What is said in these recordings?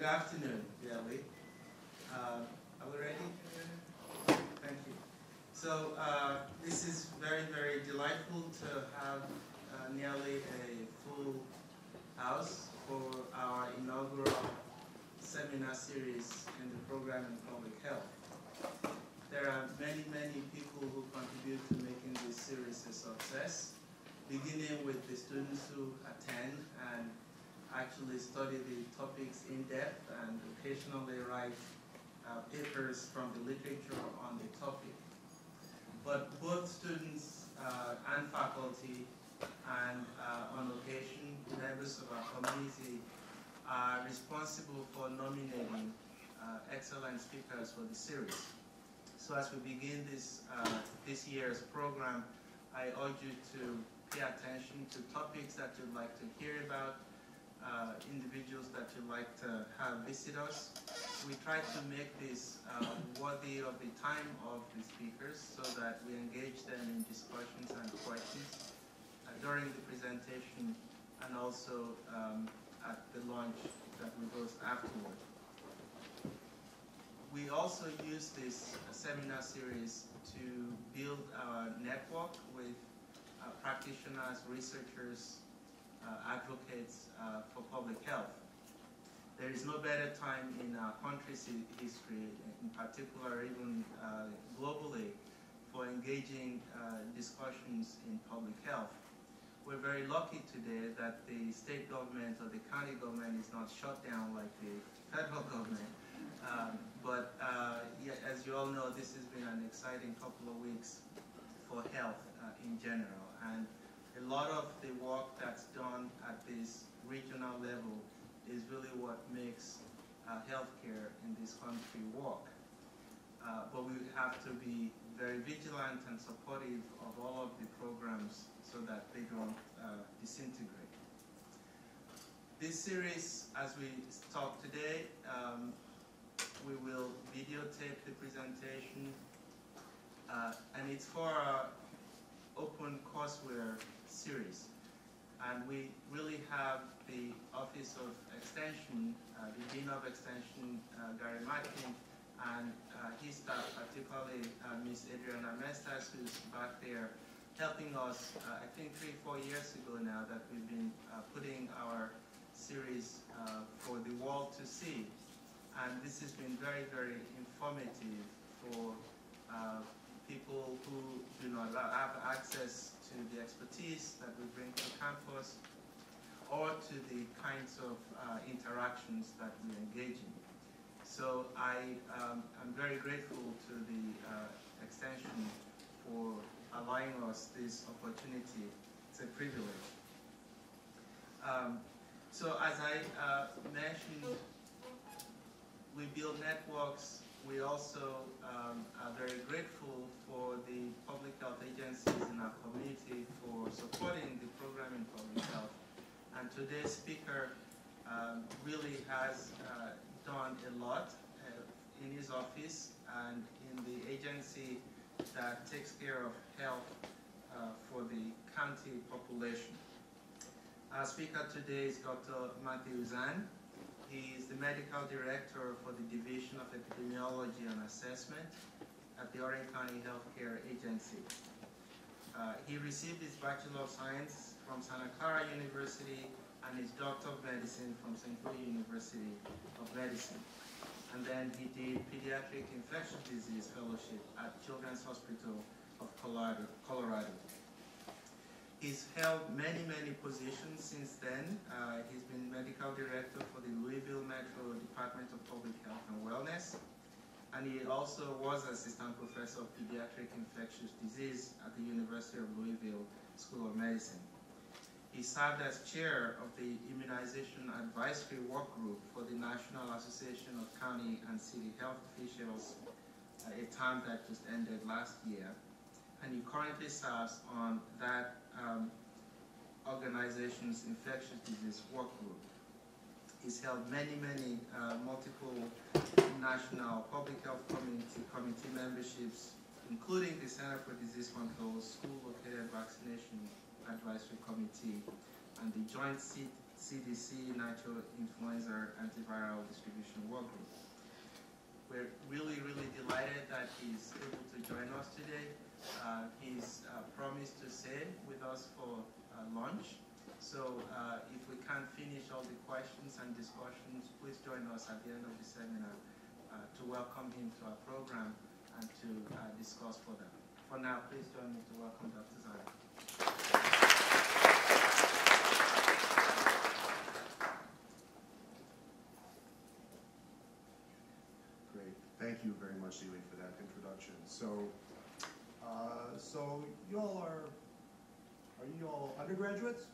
Good afternoon, Yali. Uh, are we ready? Thank you. So uh, this is very, very delightful to have uh, nearly a full house for our inaugural seminar series in the program in public health. There are many, many people who contribute to making this series a success, beginning with the students who attend and actually study the topics in depth and occasionally write uh, papers from the literature on the topic. But both students uh, and faculty and uh, on occasion members of our community are responsible for nominating uh, excellent speakers for the series. So as we begin this, uh, this year's program, I urge you to pay attention to topics that you'd like to hear about, uh, individuals that you'd like to have visit us. We try to make this uh, worthy of the time of the speakers so that we engage them in discussions and questions uh, during the presentation and also um, at the lunch that we host afterward. We also use this seminar series to build our network with uh, practitioners, researchers, advocates uh, for public health. There is no better time in our country's history, in particular even uh, globally, for engaging discussions in public health. We're very lucky today that the state government or the county government is not shut down like the federal government. Um, but uh, yeah, as you all know, this has been an exciting couple of weeks for health uh, in general. And a lot of the work that's done at this regional level is really what makes uh, healthcare in this country work. Uh, but we have to be very vigilant and supportive of all of the programs so that they don't uh, disintegrate. This series, as we talk today, um, we will videotape the presentation, uh, and it's for our open courseware series. And we really have the Office of Extension, uh, the Dean of Extension, uh, Gary Matkin, and uh, his staff, particularly uh, Ms. Adriana Mestas, who's back there helping us, uh, I think three, four years ago now, that we've been putting our series for the world to see. And this has been very, very informative for people who do not have access to the expertise that we bring to campus or to the kinds of uh, interactions that we engage in. So I um, am very grateful to the uh, extension for allowing us this opportunity. It's a privilege. Um, so as I uh, mentioned, we build networks we also um, are very grateful for the public health agencies in our community for supporting the program in public health. And today's speaker um, really has uh, done a lot uh, in his office and in the agency that takes care of health uh, for the county population. Our speaker today is Dr. Matthew Zahn. He is the medical director for the Division of Epidemiology and Assessment at the Orange County Healthcare Agency. Uh, he received his Bachelor of Science from Santa Clara University and his Doctor of Medicine from St. Louis University of Medicine. And then he did Pediatric Infectious Disease Fellowship at Children's Hospital of Colorado. Colorado. He's held many, many positions since then. Uh, he's been medical director for the Louisville Metro Department of Public Health and Wellness. And he also was assistant professor of pediatric infectious disease at the University of Louisville School of Medicine. He served as chair of the Immunization Advisory Work Group for the National Association of County and City Health Officials, uh, a term that just ended last year. And he currently serves on that um, organization's infectious disease work group. He's held many, many uh, multiple national public health community committee memberships, including the Center for Disease Control School Located Vaccination Advisory Committee and the Joint CDC Natural Influenza Antiviral Distribution Work Group. We're really, really delighted that he's able to join us today. Uh, he's uh, promised to stay with us for uh, lunch. So if we can't finish all the questions and discussions, please join us at the end of the seminar to welcome him to our program and to discuss further. For now, please join me to welcome Dr. Great. Thank you very much, Ely, for that introduction. So, uh, so you all are, are you all undergraduates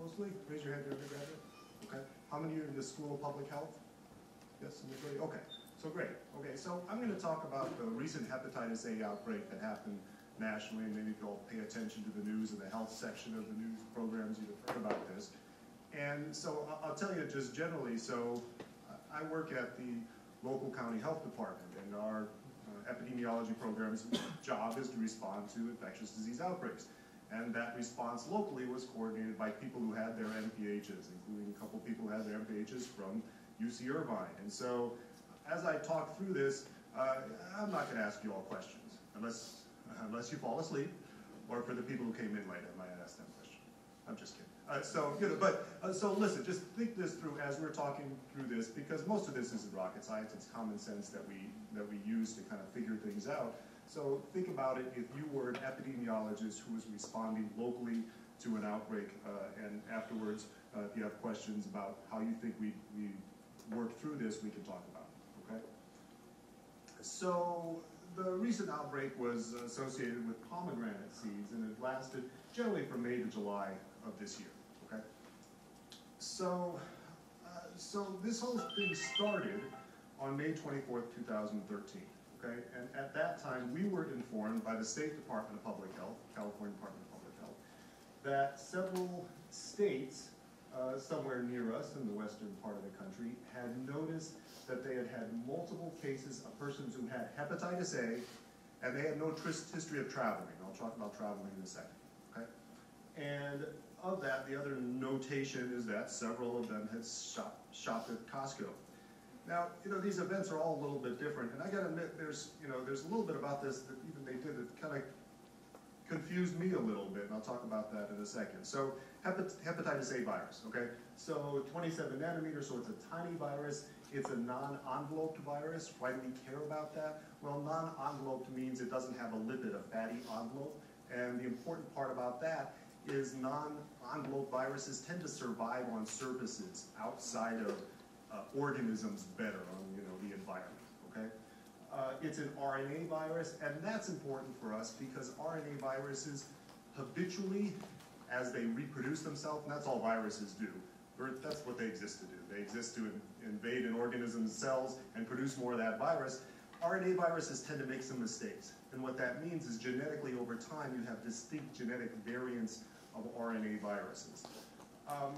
mostly? Raise your hand, if you're undergraduate? Okay. How many are in the School of Public Health? Yes, majority? Okay. So great. Okay, so I'm going to talk about the recent hepatitis A outbreak that happened nationally, and maybe if you'll pay attention to the news and the health section of the news programs, you'd have heard about this. And so I'll tell you just generally, so I work at the local county health department, and our epidemiology program's job is to respond to infectious disease outbreaks. And that response locally was coordinated by people who had their MPHs, including a couple people who had their MPHs from UC Irvine. And so, as I talk through this, uh, I'm not going to ask you all questions, unless, unless you fall asleep, or for the people who came in late, I might ask them questions. I'm just kidding. Uh, so, you know, but, uh, so listen, just think this through as we're talking through this, because most of this isn't rocket science, it's common sense that we, that we use to kind of figure things out. So think about it, if you were an epidemiologist who was responding locally to an outbreak, uh, and afterwards, uh, if you have questions about how you think we, we work through this, we can talk about it, okay? So, the recent outbreak was associated with pomegranate seeds, and it lasted generally from May to July of this year? So, uh, so this whole thing started on May twenty-fourth, two thousand thirteen, okay? And at that time, we were informed by the State Department of Public Health, California Department of Public Health, that several states, uh, somewhere near us in the western part of the country, had noticed that they had had multiple cases of persons who had hepatitis A, and they had no history of traveling. I'll talk about traveling in a second, okay? And of that, the other notation is that several of them had shop, shopped at Costco. Now, you know, these events are all a little bit different, and I gotta admit, there's, you know, there's a little bit about this that even they did that kind of confused me a little bit, and I'll talk about that in a second. So, hepatitis A virus, okay? So, 27 nanometers, so it's a tiny virus. It's a non-enveloped virus. Why do we care about that? Well, non-enveloped means it doesn't have a lipid, a fatty envelope. And the important part about that is non-enveloped viruses tend to survive on surfaces outside of uh, organisms better on, you know, the environment, okay? Uh, it's an RNA virus, and that's important for us because RNA viruses habitually, as they reproduce themselves, and that's all viruses do, that's what they exist to do. They exist to in- invade an organism's cells and produce more of that virus. RNA viruses tend to make some mistakes, and what that means is genetically over time you have distinct genetic variants of RNA viruses. Um,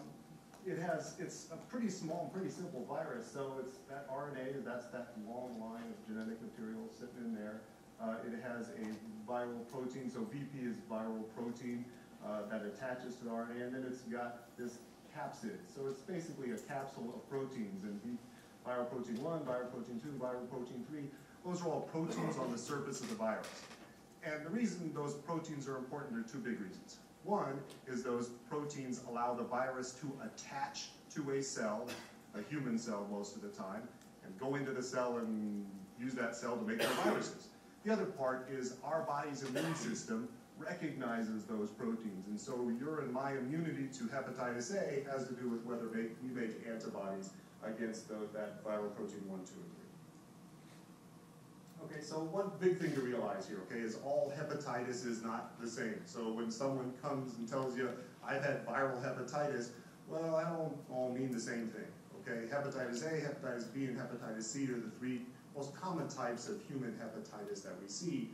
it has, it's a pretty small pretty simple virus, so it's that RNA, that's that long line of genetic material sitting in there. Uh, it has a viral protein, so VP is viral protein uh, that attaches to the RNA, and then it's got this capsid. So it's basically a capsule of proteins, and viral protein 1, viral protein 2, viral protein 3, those are all proteins on the surface of the virus. And the reason those proteins are important, are two big reasons. One is those proteins allow the virus to attach to a cell, a human cell most of the time, and go into the cell and use that cell to make the viruses. The other part is our body's immune system recognizes those proteins, and so your and my immunity to hepatitis A has to do with whether we make antibodies against those, that viral protein 1, 2, and 3. Okay, so one big thing to realize here, okay, is all hepatitis is not the same. So when someone comes and tells you, I've had viral hepatitis, well, I don't all mean the same thing, okay? Hepatitis A, hepatitis B, and hepatitis C are the three most common types of human hepatitis that we see.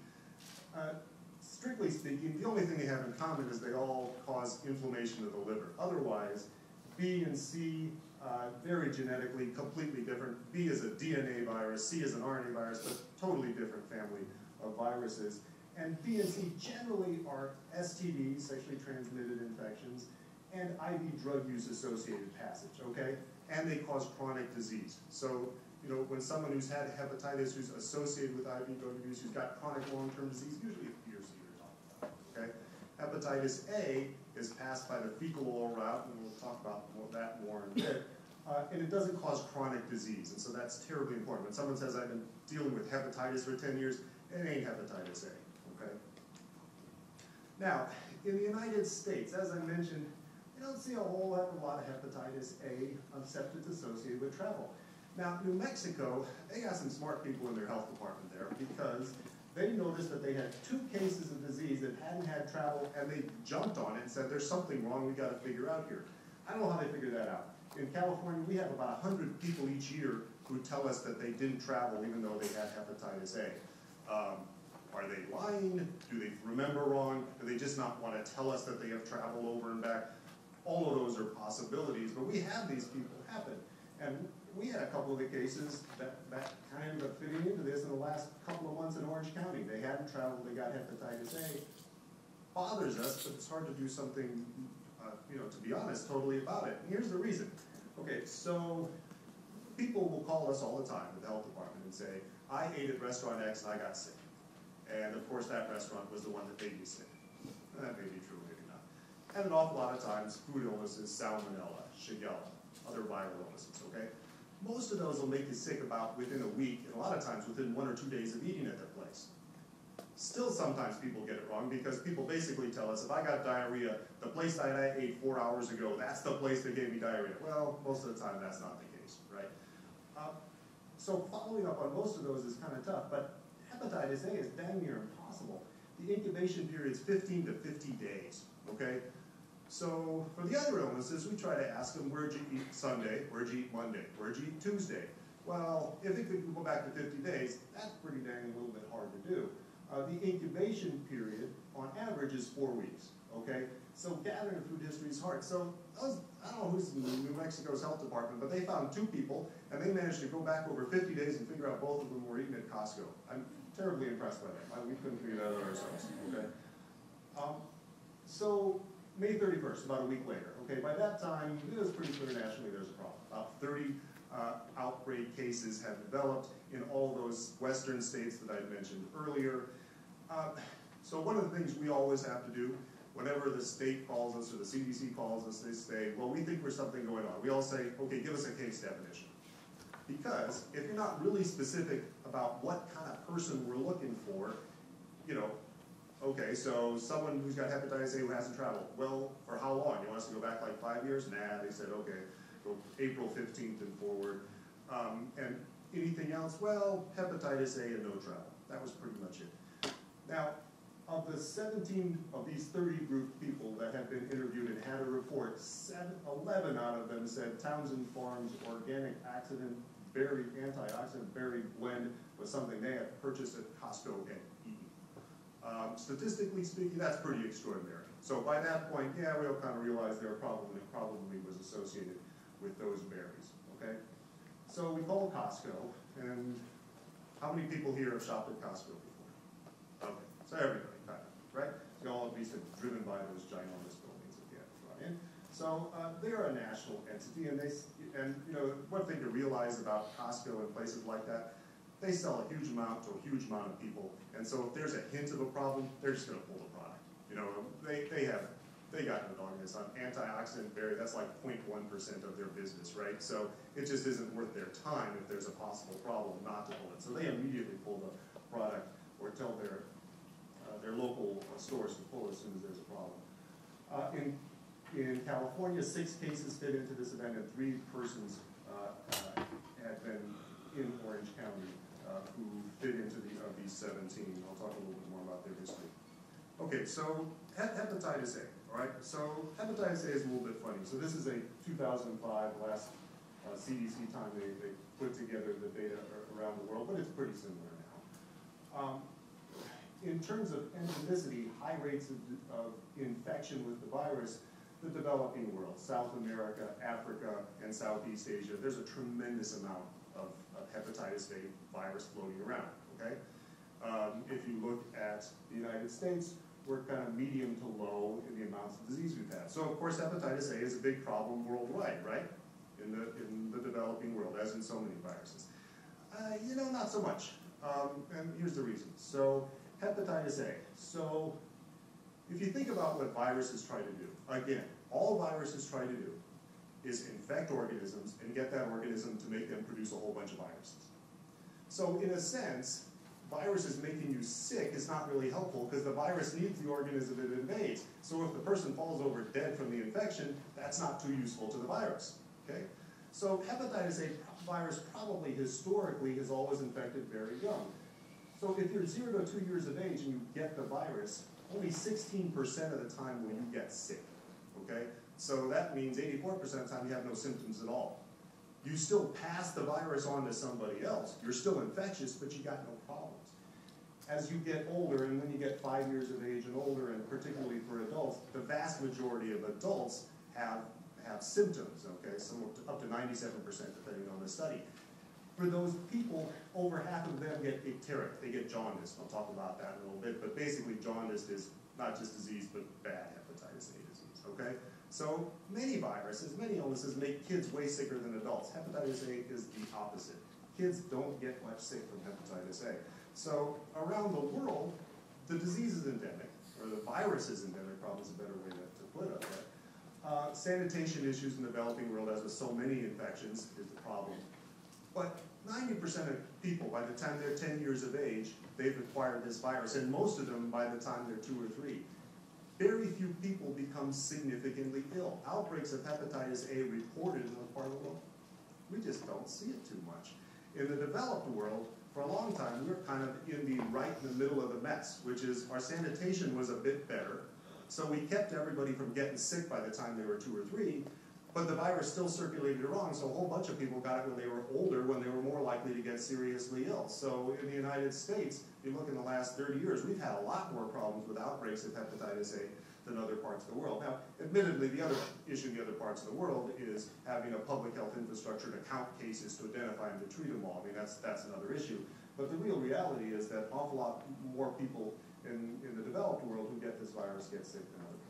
Uh, strictly speaking, the only thing they have in common is they all cause inflammation of the liver. Otherwise, B and C, uh, very genetically completely different. B is a DNA virus, C is an RNA virus, but totally different family of viruses. And B and C generally are STDs, sexually transmitted infections, and IV drug use associated passage, okay? And they cause chronic disease. So, you know, when someone who's had hepatitis, who's associated with IV drug abuse, who's got chronic long-term disease, usually that you're talking about, okay? Hepatitis A is passed by the fecal oral route, and we'll talk about more- that more in a bit. Uh, and it doesn't cause chronic disease, and so that's terribly important. When someone says, I've been dealing with hepatitis for ten years, it ain't hepatitis A, okay? Now, in the United States, as I mentioned, you don't see a whole heck of a lot of hepatitis A, except it's associated with travel. Now, New Mexico, they got some smart people in their health department there because they noticed that they had two cases of disease that hadn't had travel, and they jumped on it and said, there's something wrong, we gotta figure out here. I don't know how they figured that out. In California, we have about hundred people each year who tell us that they didn't travel even though they had hepatitis A. Um, are they lying? Do they remember wrong? Do they just not want to tell us that they have traveled over and back? All of those are possibilities, but we have these people happen. And we had a couple of the cases that, that kind of fitting into this in the last couple of months in Orange County. They hadn't traveled, they got hepatitis A. Bothers us, but it's hard to do something, uh, you know, to be honest, totally about it. And here's the reason. Okay, so people will call us all the time the health department and say, I ate at restaurant X and I got sick. And of course, that restaurant was the one that made me sick. That may be true, maybe not. And an awful lot of times, food illnesses, salmonella, shigella, other viral illnesses, okay? Most of those will make you sick about within a week, and a lot of times within one or two days of eating at their place. Still, sometimes people get it wrong because people basically tell us, if I got diarrhea, the place that I ate four hours ago, that's the place that gave me diarrhea. Well, most of the time, that's not the case, right? Uh, so following up on most of those is kind of tough, but hepatitis A is dang near impossible. The incubation period is 15 to 50 days, okay? So for the other illnesses, we try to ask them, where'd you eat Sunday? Where'd you eat Monday? Where'd you eat Tuesday? Well, if it could go back to 50 days, that's pretty dang a little bit hard to do. Uh, the incubation period, on average, is four weeks, okay? So gathering a food history is hard. So those, I don't know who's in New Mexico's health department, but they found two people, and they managed to go back over 50 days and figure out both of them were eating at Costco. I'm terribly impressed by that. We couldn't figure that out ourselves, okay? Um, so May 31st, about a week later, okay, by that time, it was pretty clear nationally there's a problem. About 30 uh, outbreak cases have developed in all those western states that I mentioned earlier. Uh, so one of the things we always have to do, whenever the state calls us or the CDC calls us, they say, well, we think there's something going on. We all say, okay, give us a case definition. Because if you're not really specific about what kind of person we're looking for, you know, okay, so someone who's got hepatitis A who hasn't traveled, well, for how long? You want us to go back like five years? Nah, they said, okay, go April 15th and forward. Um, and anything else? Well, hepatitis A and no travel. That was pretty much it. Now, of the 17 of these 30 group people that had been interviewed and had a report, seven, 11 out of them said Townsend Farms organic accident berry, antioxidant berry blend was something they had purchased at Costco and. Um, statistically speaking, that's pretty extraordinary. So by that point, yeah, we all kind of realized there probably, probably was associated with those berries, okay? So we called Costco, and how many people here have shopped at Costco before? Okay, so everybody, kind of, right? So all of these have driven by those ginormous buildings that you have brought in. So uh, they're a national entity, and they, and you know, one thing to realize about Costco and places like that, they sell a huge amount to a huge amount of people, and so if there's a hint of a problem, they're just going to pull the product. You know, they they have they got no dog in this on antioxidant berry. That's like 0.1 percent of their business, right? So it just isn't worth their time if there's a possible problem not to pull it. So they immediately pull the product or tell their uh, their local uh, stores to pull as soon as there's a problem. Uh, in in California, six cases fit into this event, and three persons uh, uh, had been in Orange County uh, who fit into the, of these 17. I'll talk a little bit more about their history. Okay, so hepatitis A, all right? So hepatitis A is a little bit funny. So this is a 2005 last uh, CDC time they, they put together the data around the world, but it's pretty similar now. Um, in terms of endemicity, high rates of, of infection with the virus, the developing world, South America, Africa, and Southeast Asia, there's a tremendous amount of hepatitis A virus floating around, okay? Um, if you look at the United States, we're kind of medium to low in the amounts of disease we've had. So of course, hepatitis A is a big problem worldwide, right? In the, in the developing world, as in so many viruses. Uh, you know, not so much. Um, and here's the reason. So, hepatitis A. So, if you think about what viruses try to do, again, all viruses try to do is infect organisms and get that organism to make them produce a whole bunch of viruses. So, in a sense, viruses making you sick is not really helpful because the virus needs the organism it invades. So, if the person falls over dead from the infection, that's not too useful to the virus. Okay? So, hepatitis A virus probably historically has always infected very young. So if you're zero to two years of age and you get the virus, only 16% of the time will you get sick, okay? So that means 84% of the time you have no symptoms at all. You still pass the virus on to somebody else. You're still infectious, but you got no problems. As you get older, and when you get five years of age and older, and particularly for adults, the vast majority of adults have have symptoms, okay, some up to ninety-seven percent depending on the study. For those people, over half of them get icteric, they get jaundice, I'll talk about that in a little bit, but basically jaundice is not just disease, but bad hepatitis A disease, okay? So many viruses, many illnesses make kids way sicker than adults. Hepatitis A is the opposite. Kids don't get much sick from hepatitis A. So around the world, the disease is endemic, or the virus is endemic, probably is a better way to, to put it. Uh, sanitation issues in the developing world, as with so many infections, is the problem. But 90% of people, by the time they're 10 years of age, they've acquired this virus, and most of them by the time they're two or three. Very few people become significantly ill. Outbreaks of hepatitis A reported in the part of the world, we just don't see it too much. In the developed world, for a long time, we were kind of in the right in the middle of the mess, which is our sanitation was a bit better, so we kept everybody from getting sick by the time they were two or three, but the virus still circulated around, so a whole bunch of people got it when they were older, when they were more likely to get seriously ill. So in the United States, if you look in the last 30 years, we've had a lot more problems with outbreaks of hepatitis A than other parts of the world. Now, admittedly, the other issue in the other parts of the world is having a public health infrastructure to count cases, to identify them, to treat them all. I mean, that's, that's another issue. But the real reality is that an awful lot more people in, in the developed world who get this virus get sick than other.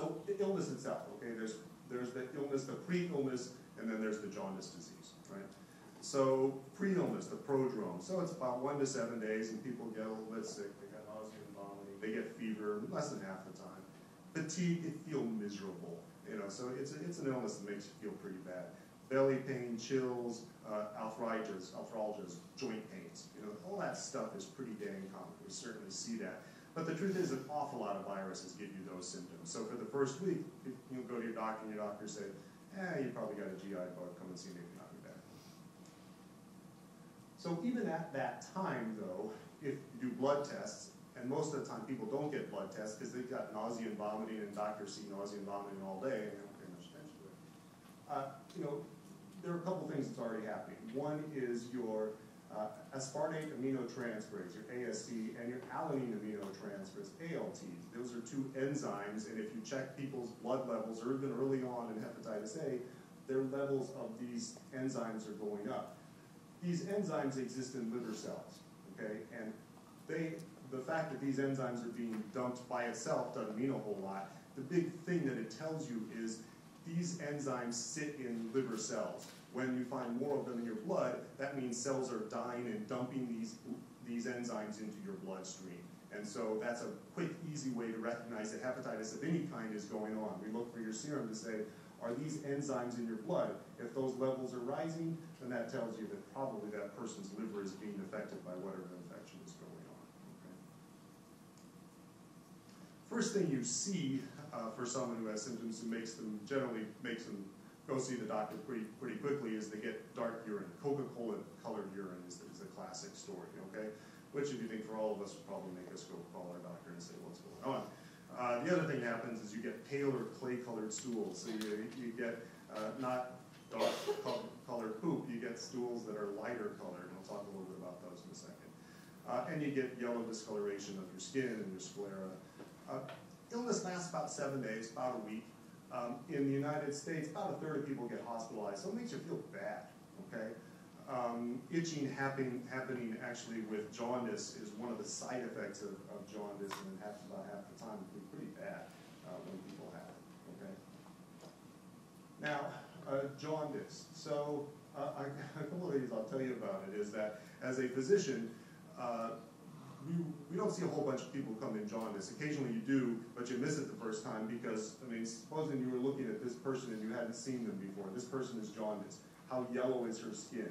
So the illness itself, okay, there's, there's the illness, the pre-illness, and then there's the jaundice disease, right? So pre-illness, the prodrome, so it's about one to seven days and people get a little bit sick, they got nausea and vomiting, they get fever less than half the time. Fatigue, they feel miserable, you know, so it's, a, it's an illness that makes you feel pretty bad. Belly pain, chills, uh, arthritis, arthralgias, joint pains. You know, all that stuff is pretty dang common. We certainly see that. But the truth is, an awful lot of viruses give you those symptoms. So for the first week, you go to your doctor, and your doctor say, "Eh, you probably got a GI bug. Come and see me if you're not bad." So even at that time, though, if you do blood tests, and most of the time people don't get blood tests because they've got nausea and vomiting, and doctors see nausea and vomiting all day, and they don't pay much attention to it. Uh, you know, there are a couple things that's already happening. One is your uh, aspartate aminotransferase, your AST, and your alanine aminotransferase, ALT. Those are two enzymes, and if you check people's blood levels, or even early on in hepatitis A, their levels of these enzymes are going up. These enzymes exist in liver cells, okay, and they, the fact that these enzymes are being dumped by itself doesn't mean a whole lot. The big thing that it tells you is these enzymes sit in liver cells. When you find more of them in your blood, that means cells are dying and dumping these, these enzymes into your bloodstream. And so that's a quick, easy way to recognize that hepatitis of any kind is going on. We look for your serum to say, are these enzymes in your blood? If those levels are rising, then that tells you that probably that person's liver is being affected by whatever infection is going on. Okay? First thing you see uh, for someone who has symptoms who makes them generally makes them go see the doctor pretty pretty quickly is they get dark urine. Coca-Cola colored urine is is the classic story, okay? Which if you think for all of us would probably make us go call our doctor and say what's going on. Uh, the other thing that happens is you get paler clay-colored stools. So you, you get uh, not dark colored poop, you get stools that are lighter colored, and I'll talk a little bit about those in a second. Uh, and you get yellow discoloration of your skin and your sclera. Uh, illness lasts about seven days, about a week. Um, in the United States, about a third of people get hospitalized, so it makes you feel bad, okay? um, itching happening, happening actually with jaundice is one of the side effects of, of jaundice, and it happens about half the time, it can be pretty bad, uh, when people have it, okay? Now, uh, jaundice, so, uh, I, a couple of things I'll tell you about it is that, as a physician, uh, we, we don't see a whole bunch of people come in jaundice. Occasionally you do, but you miss it the first time because, I mean, supposing you were looking at this person and you hadn't seen them before, this person is jaundice. How yellow is her skin?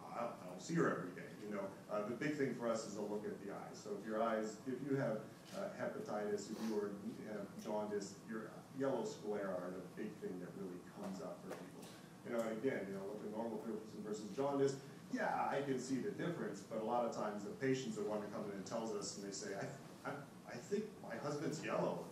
I don't, I don't see her every day, you know. Uh, the big thing for us is to look at the eyes. So if your eyes, if you have uh, hepatitis, if you are, have jaundice, your yellow sclera are the big thing that really comes up for people. You know, again, you know, look at normal person versus jaundice, yeah, I can see the difference, but a lot of times the patients are one that come in and tells us, and they say, I, I, I think my husband's yellow.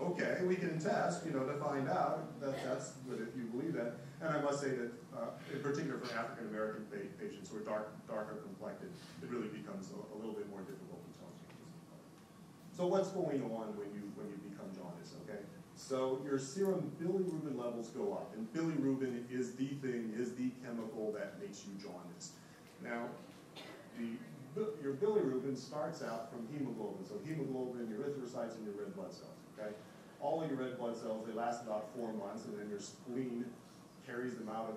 Okay, we can test, you know, to find out that that's good if you believe that. And I must say that, uh, in particular for African American pa patients who are dark, darker complected, it really becomes a, a little bit more difficult to tell. So what's going on when you when you become jaundice? Okay, so your serum bilirubin levels go up, and bilirubin is the thing, is the chemical that makes you jaundice. Now, the your bilirubin starts out from hemoglobin. So hemoglobin, your erythrocytes, and your red blood cells. Okay, all of your red blood cells they last about four months, and then your spleen carries them out of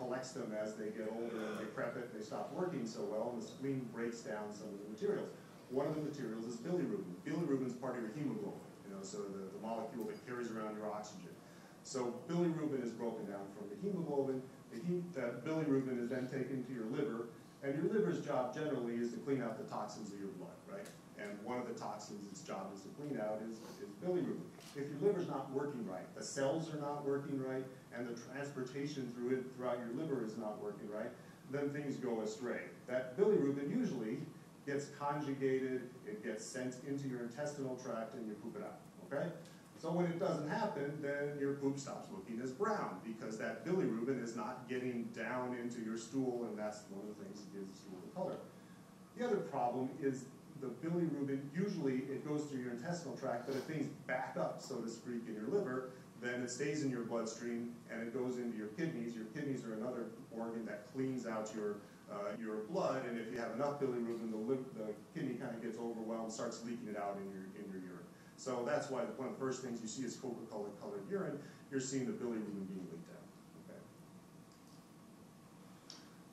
collects them as they get older and decrepit, they stop working so well, and the spleen breaks down some of the materials. One of the materials is bilirubin. Bilirubin is part of your hemoglobin, know, so the, the molecule that carries around your oxygen. So bilirubin is broken down from the hemoglobin. The he, that bilirubin is then taken to your liver, and your liver's job generally is to clean out the toxins of your blood, right? And one of the toxins its job is to clean out is, is bilirubin. If your liver's not working right, the cells are not working right, and the transportation through it throughout your liver is not working right, then things go astray. That bilirubin usually gets conjugated, it gets sent into your intestinal tract, and you poop it out, okay? So when it doesn't happen, then your poop stops looking as brown because that bilirubin is not getting down into your stool, and that's one of the things that gives the stool the color. The other problem is the bilirubin, usually it goes through your intestinal tract, but if things back up, so to speak, in your liver, then it stays in your bloodstream and it goes into your kidneys. Your kidneys are another organ that cleans out your uh, your blood, and if you have enough bilirubin, the, the kidney kind of gets overwhelmed, starts leaking it out in your in your urine. So that's why one of the first things you see is Coca-Cola colored urine. You're seeing the bilirubin being leaked out. Okay.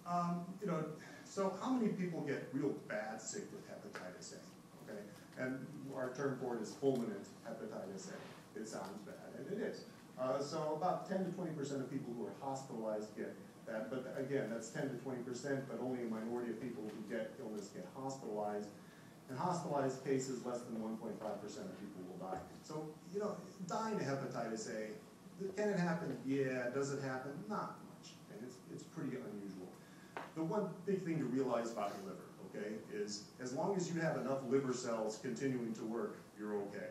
Um, you know, so how many people get real bad sick with hepatitis A? Okay, and our term for it is fulminant hepatitis A. It sounds bad, and it is. Uh, so about 10 to 20 percent of people who are hospitalized get that, but again, that's 10 to 20 percent, but only a minority of people who get illness get hospitalized. In hospitalized cases, less than 1.5 percent of people will die. So, you know, dying of hepatitis A, can it happen? Yeah. Does it happen? Not much, and it's, it's pretty unusual. The one big thing to realize about your liver, okay, is as long as you have enough liver cells continuing to work, you're okay.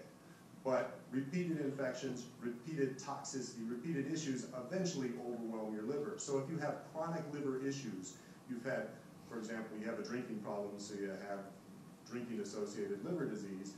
But repeated infections, repeated toxicity, repeated issues eventually overwhelm your liver. So if you have chronic liver issues, you've had, for example, you have a drinking problem, so you have drinking associated liver disease,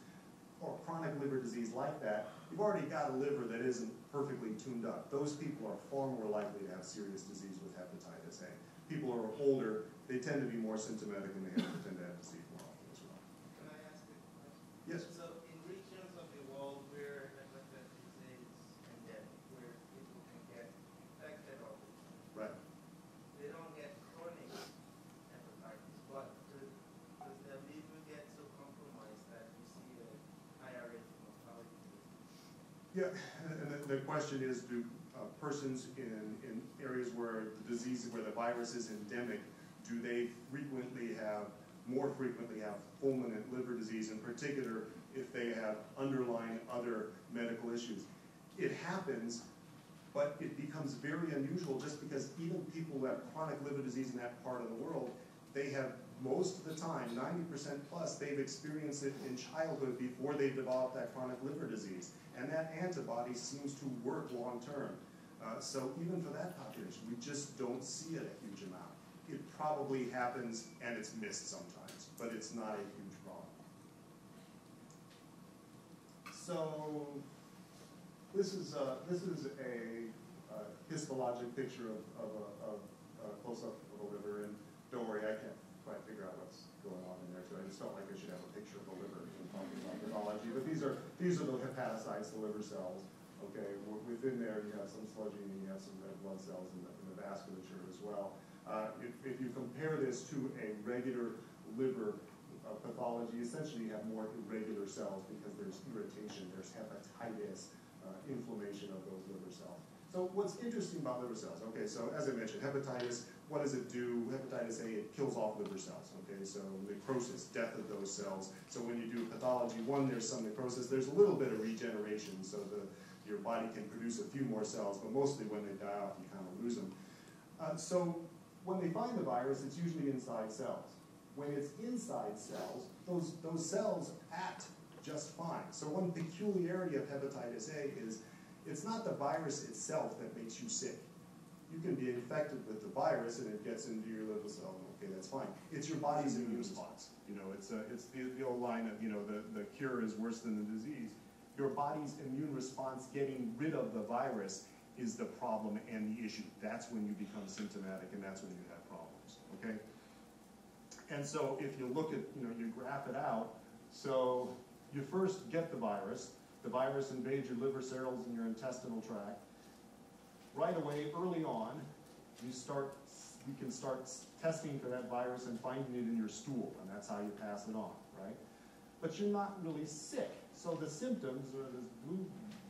or chronic liver disease like that, you've already got a liver that isn't perfectly tuned up. Those people are far more likely to have serious disease with hepatitis A. People who are older, they tend to be more symptomatic and they tend to have disease more often as well. Can I ask a question? Yes? So in regions of the world where hepatitis A is endemic, where people can get infected all the time, Right. they don't get chronic hepatitis, but do- does their liver get so compromised that you see a higher rate of mortality? Yeah, and the, the question is, do uh, persons in, in areas where the disease, where the virus is endemic, do they frequently have, more frequently have fulminant liver disease, in particular if they have underlying other medical issues? It happens, but it becomes very unusual just because even people who have chronic liver disease in that part of the world, they have most of the time, 90% plus, they've experienced it in childhood before they developed that chronic liver disease. And that antibody seems to work long term. Uh, so even for that population, we just don't see it a huge amount. It probably happens and it's missed sometimes, but it's not a huge problem. So this is, uh, this is a uh, histologic picture of, of, a, a close-up of a liver, and don't worry, I can't quite figure out what's going on in there, so I just felt like I should have a picture of the liver in pathology. But these are, these are the hepatocytes, the liver cells, okay? Within there, you have some sludging, and you have some red blood cells in the, in the vasculature as well. Uh, if, if you compare this to a regular liver uh, pathology, essentially you have more irregular cells because there's irritation, there's hepatitis, uh, inflammation of those liver cells. So what's interesting about liver cells, okay, so as I mentioned, hepatitis, what does it do? Hepatitis A, it kills off liver cells, okay, so necrosis, death of those cells. So when you do pathology, one, there's some necrosis, there's a little bit of regeneration, so the, your body can produce a few more cells, but mostly when they die off, you kind of lose them. Uh, so when they find the virus, it's usually inside cells. When it's inside cells, those, those cells act just fine. So one peculiarity of hepatitis A is it's not the virus itself that makes you sick. You can be infected with the virus and it gets into your liver cell, okay, that's fine. It's your body's mm-hmm. immune response. You know, it's, a, it's the, the old line of, you know, the, the cure is worse than the disease. Your body's immune response getting rid of the virus is the problem and the issue. That's when you become symptomatic and that's when you have problems, okay? And so if you look at, you know, you graph it out, so you first get the virus, the virus invades your liver cells and your intestinal tract. Right away, early on, you start, you can start testing for that virus and finding it in your stool, and that's how you pass it on, right? But you're not really sick. So the symptoms, or this blue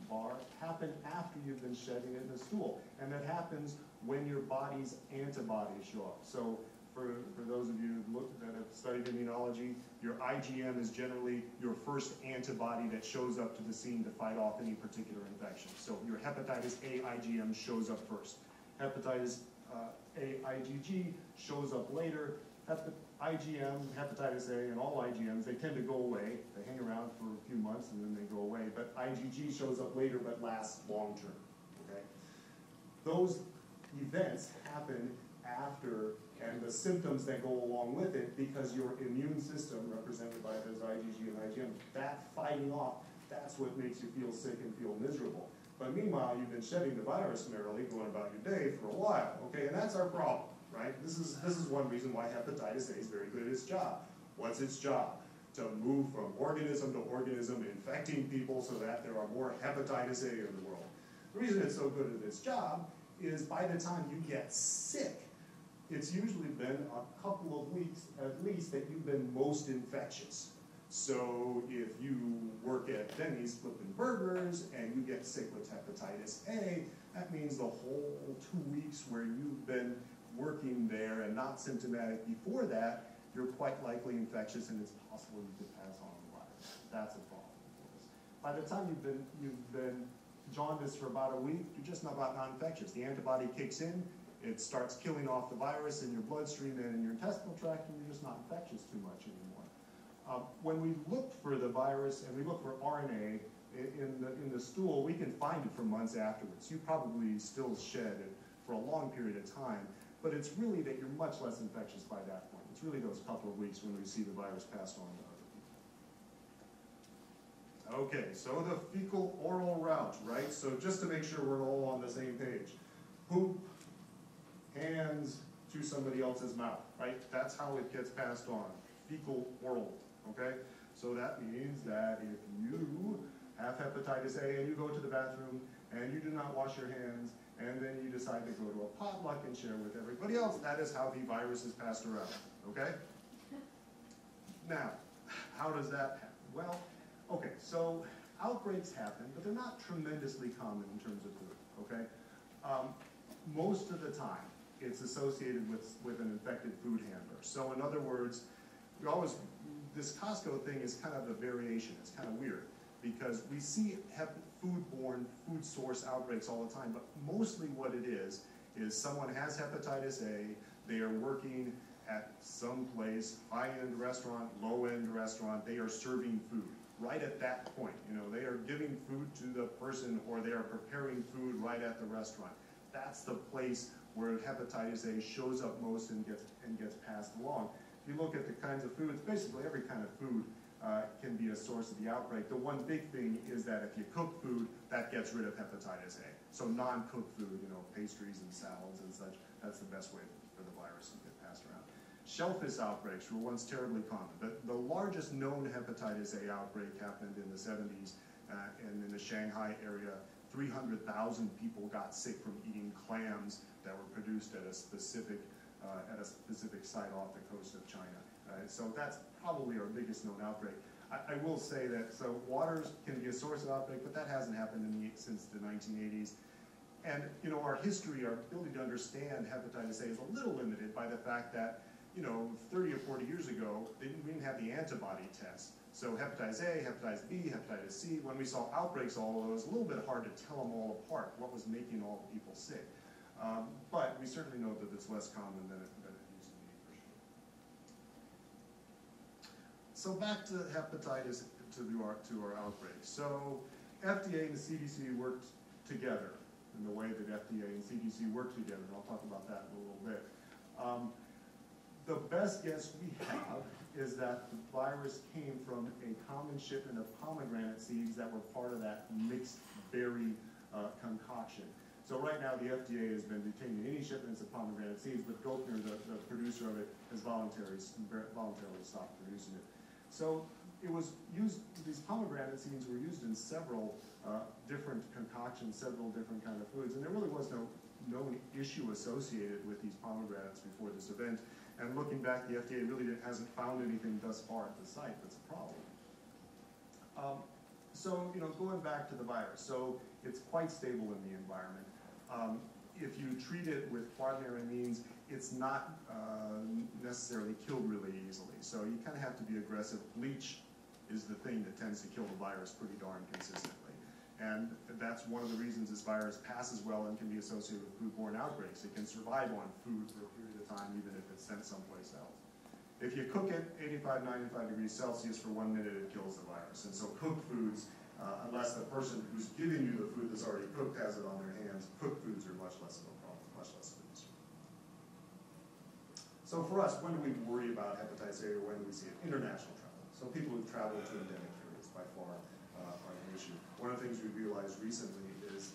bar, happen after you've been shedding it in the stool. And that happens when your body's antibodies show up. So for, for those of you who look, that have studied immunology, your IgM is generally your first antibody that shows up to the scene to fight off any particular infection. So your hepatitis A IgM shows up first. Hepatitis uh, A IgG shows up later. Hepat IgM, hepatitis A, and all IgMs, they tend to go away. They hang around for a few months and then they go away. But IgG shows up later but lasts long term. Okay? Those events happen after and the symptoms that go along with it because your immune system, represented by those IgG and IgM, that fighting off, that's what makes you feel sick and feel miserable. But meanwhile, you've been shedding the virus merrily, going about your day for a while, okay? And that's our problem, right? This is, this is one reason why hepatitis A is very good at its job. What's its job? To move from organism to organism, infecting people so that there are more hepatitis A in the world. The reason it's so good at its job is by the time you get sick, it's usually been a couple of weeks at least that you've been most infectious. So if you work at Denny's flipping burgers and you get sick with hepatitis A, that means the whole two weeks where you've been working there and not symptomatic before that, you're quite likely infectious and it's possible you could pass on the virus. That's a problem. By the time you've been, you've been jaundiced for about a week, you're just about non-infectious. The antibody kicks in, it starts killing off the virus in your bloodstream and in your intestinal tract, and you're just not infectious too much anymore. Uh, when we look for the virus and we look for RNA in the, in the stool, we can find it for months afterwards. You probably still shed it for a long period of time, but it's really that you're much less infectious by that point. It's really those couple of weeks when we see the virus passed on to other people. Okay, so the fecal oral route, right? So just to make sure we're all on the same page. Poop, hands to somebody else's mouth, right? That's how it gets passed on, fecal oral, okay? So that means that if you have hepatitis A and you go to the bathroom and you do not wash your hands and then you decide to go to a potluck and share with everybody else, that is how the virus is passed around, okay? Now, how does that happen? Well, okay, so outbreaks happen, but they're not tremendously common in terms of food, okay? Um, most of the time, it's associated with, with an infected food handler. So in other words, we always, this Costco thing is kind of a variation, it's kind of weird, because we see foodborne, food source outbreaks all the time, but mostly what it is, is someone has hepatitis A, they are working at some place, high-end restaurant, low-end restaurant, they are serving food. Right at that point, you know, they are giving food to the person or they are preparing food right at the restaurant. That's the place where hepatitis A shows up most and gets, and gets passed along. If you look at the kinds of foods, basically every kind of food uh, can be a source of the outbreak. The one big thing is that if you cook food, that gets rid of hepatitis A. So non-cooked food, you know, pastries and salads and such, that's the best way for the virus to get passed around. Shellfish outbreaks were once terribly common. The, the largest known hepatitis A outbreak happened in the 70s, uh, and in the Shanghai area, 300,000 people got sick from eating clams that were produced at a specific uh, at a specific site off the coast of China. Uh, so that's probably our biggest known outbreak. I, I, will say that so waters can be a source of outbreak, but that hasn't happened the, since the 1980s. And you know our history, our ability to understand hepatitis A is a little limited by the fact that you know 30 or 40 years ago we didn't have the antibody test. So hepatitis A, hepatitis B, hepatitis C. When we saw outbreaks, all of those, a little bit hard to tell them all apart. What was making all the people sick? Um, but we certainly know that it's less common than it, than it used to be, for sure. So back to hepatitis, to, the, to our outbreak. So FDA and the CDC worked together in the way that FDA and CDC work together, and I'll talk about that in a little bit. Um, the best guess we have is that the virus came from a common shipment of pomegranate seeds that were part of that mixed berry uh, concoction. So right now, the FDA has been detaining any shipments of pomegranate seeds, but Goknur, the, the producer of it, has voluntarily, voluntarily stopped producing it. So it was used, these pomegranate seeds were used in several uh, different concoctions, several different kind of foods, and there really was no known issue associated with these pomegranates before this event. And looking back, the FDA really hasn't found anything thus far at the site that's a problem. Um, so, you know, going back to the virus, so it's quite stable in the environment. Um, if you treat it with quaternary amines, it's not uh, necessarily killed really easily. So you kind of have to be aggressive. Bleach is the thing that tends to kill the virus pretty darn consistently. And that's one of the reasons this virus passes well and can be associated with foodborne outbreaks. It can survive on food for a period of time, even if it's sent someplace else. If you cook it 85, 95 degrees Celsius for one minute, it kills the virus. And so cooked foods uh, unless the person who's giving you the food that's already cooked has it on their hands. Cooked foods are much less of a problem, much less of an issue. So for us, when do we worry about hepatitis A or when do we see it? International travel. So people who've traveled to endemic areas by far One of the things we realized recently is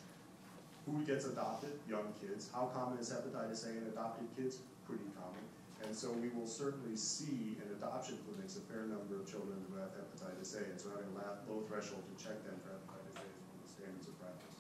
who gets adopted? Young kids. How common is hepatitis A in adopted kids? Pretty common. And so we will certainly see in adoption clinics a fair number of children who have hepatitis A, and so having a low threshold to check them for hepatitis A is one of the standards of practice.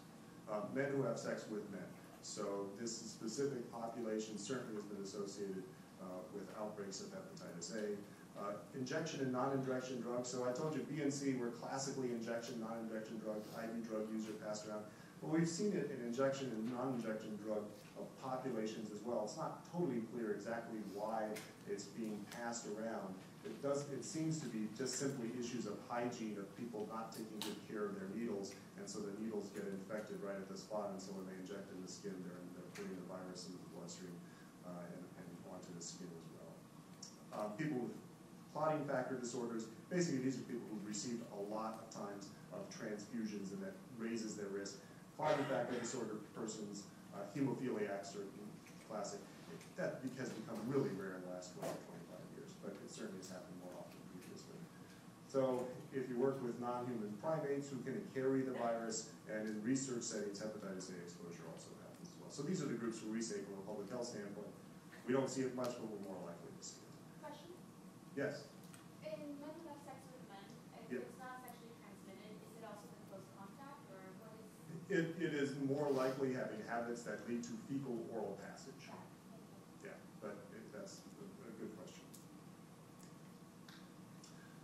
Um, men who have sex with men. So this specific population certainly has been associated uh, with outbreaks of hepatitis A. Uh, injection and non-injection drugs. So I told you B and C were classically injection, non-injection drug, IV drug user passed around. But we've seen it in injection and non-injection drug of populations as well. It's not totally clear exactly why it's being passed around. It does. It seems to be just simply issues of hygiene of people not taking good care of their needles, and so the needles get infected right at the spot. And so when they inject in the skin, they're, they're putting the virus into the bloodstream uh, and, and, onto the skin as well. Uh, people with clotting factor disorders. Basically, these are people who've received a lot of times of transfusions, and that raises their risk. Clotting factor disorder persons uh, hemophiliacs are classic. That has become really rare in the last 20 or 25 years, but it certainly has happened more often previously. So if you work with non-human primates who can carry the virus, and in research settings, hepatitis A exposure also happens as well. So these are the groups where we say from a public health standpoint, we don't see it much, but we're more likely to see it. Yes? In men who have sex with men, if it's not sexually transmitted, is it also the close contact, or what is? It, it is more likely having habits that lead to fecal oral passage. you. Yeah, but it- that's a a good question.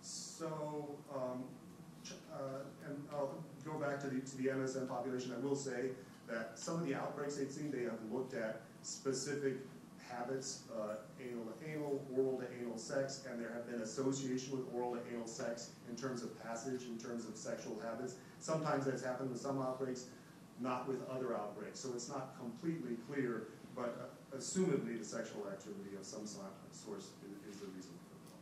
So, um, uh, and I'll go back to the, to the MSM population, I will say that some of the outbreaks they've seen, they have looked at specific habits, uh, anal to anal, oral to anal sex, and there have been association with oral to anal sex in terms of passage, in terms of sexual habits. Sometimes that's happened with some outbreaks, not with other outbreaks, so it's not completely clear, but uh, assumedly the sexual activity of some source is, is the reason for it.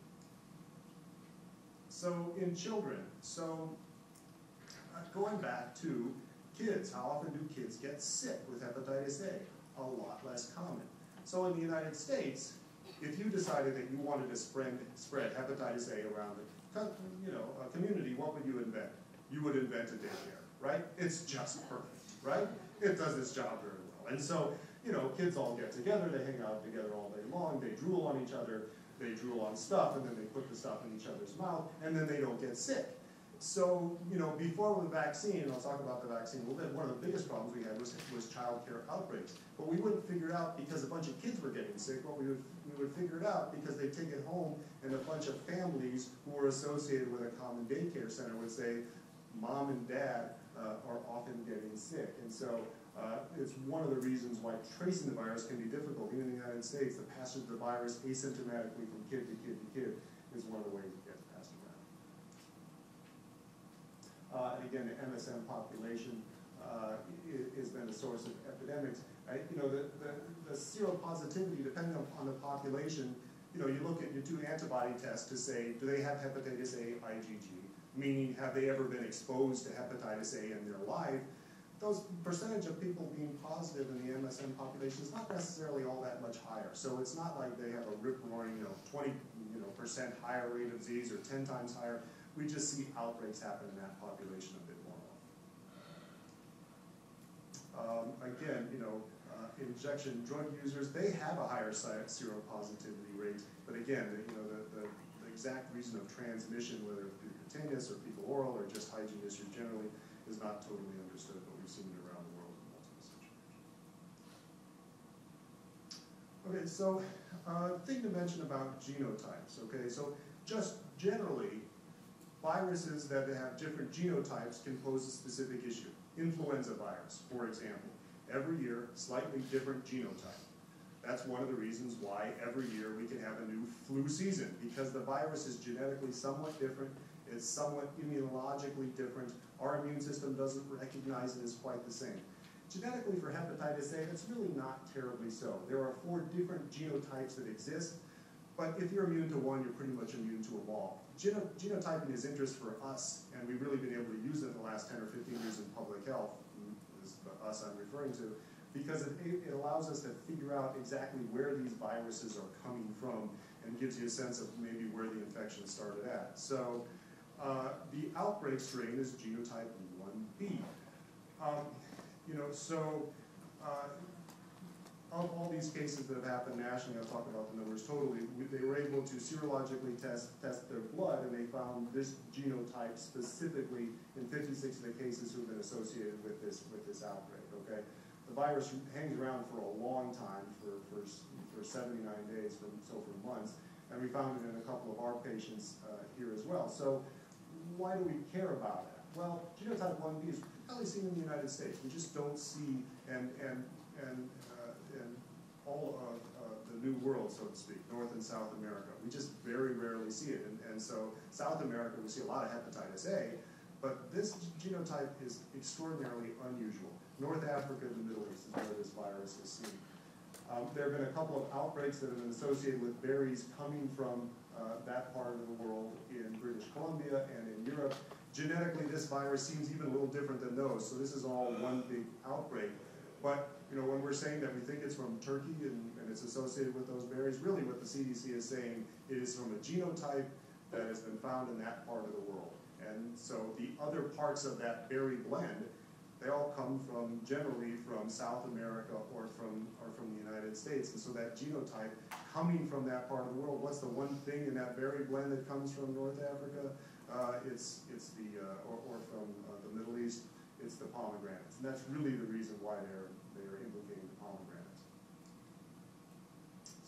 So in children, so uh, going back to kids, how often do kids get sick with hepatitis A? A lot less common. So in the United States, if you decided that you wanted to spread, spread hepatitis A around co- you know, a community, what would you invent? You would invent a daycare, right? It's just perfect, right? It does its job very well. And so, you know, kids all get together, they hang out together all day long, they drool on each other, they drool on stuff, and then they put the stuff in each other's mouth, and then they don't get sick. So, you know, before the vaccine, and I'll talk about the vaccine a little bit, one of the biggest problems we had was, was childcare outbreaks. But we wouldn't figure it out because a bunch of kids were getting sick, but we would, we would figure it out because they'd take it home and a bunch of families who were associated with a common daycare center would say, mom and dad uh, are often getting sick. And so uh, it's one of the reasons why tracing the virus can be difficult. Even in the United States, the passage of the virus asymptomatically from kid to kid to kid is one of the ways it gets passed around. Uh, again, the MSM population uh, has been a source of epidemics. I, you know, the, the, the seropositivity, depending on the population, you know, you look at, you do antibody tests to say, do they have hepatitis A IgG? Meaning, have they ever been exposed to hepatitis A in their life? Those percentage of people being positive in the MSM population is not necessarily all that much higher. So it's not like they have a rip roaring, you know, twenty, you know, percent higher rate of disease or ten times higher. We just see outbreaks happen in that population a bit more often. Um, again, you know, uh, injection drug users, they have a higher seropositivity rate, but again, the, you know, the, the, the exact reason of transmission, whether be cutaneous or fecal oral or just hygiene issues generally, is not totally understood, but we've seen it around the world in multiple situations. Okay, so, uh, thing to mention about genotypes, okay, so just generally, viruses that have different genotypes can pose a specific issue. Influenza virus, for example, every year, slightly different genotype. That's one of the reasons why every year we can have a new flu season, because the virus is genetically somewhat different, it's somewhat immunologically different, our immune system doesn't recognize it as quite the same. Genetically for hepatitis A, it's really not terribly so. There are four different genotypes that exist, but if you're immune to one, you're pretty much immune to them all. Geno- genotyping is interest for us, and we've really been able to use it in the last ten or fifteen years in public health, is us I'm referring to, because it, it allows us to figure out exactly where these viruses are coming from and gives you a sense of maybe where the infection started at. So, uh, the outbreak strain is genotype 1B. Um, you know, so, uh, of all these cases that have happened nationally, I'll talk about the numbers totally, they were able to serologically test, test their blood, and they found this genotype specifically in fifty-six of the cases who've been associated with this, with this outbreak, okay? The virus hangs around for a long time, for, for, for seventy-nine days, for, so for months, and we found it in a couple of our patients, uh, here as well. So, why do we care about that? Well, genotype one B is probably seen in the United States, we just don't see, and, and, and all of, uh, the new world, so to speak, North and South America, we just very rarely see it, and, and so South America, we see a lot of hepatitis A, but this genotype is extraordinarily unusual. North Africa and the Middle East is where this virus is seen. Um, there have been a couple of outbreaks that have been associated with berries coming from uh, that part of the world in British Columbia and in Europe. Genetically, this virus seems even a little different than those, so this is all one big outbreak. But, you know, when we're saying that we think it's from Turkey and, and it's associated with those berries, really what the CDC is saying, it is from a genotype that has been found in that part of the world. And so the other parts of that berry blend, they all come from, generally from South America or from, or from the United States. And so that genotype coming from that part of the world, what's the one thing in that berry blend that comes from North Africa? Uh, it's, it's the, uh, or, or from uh, the Middle East, it's the pomegranates. And that's really the reason why they're, they're implicating the pomegranates.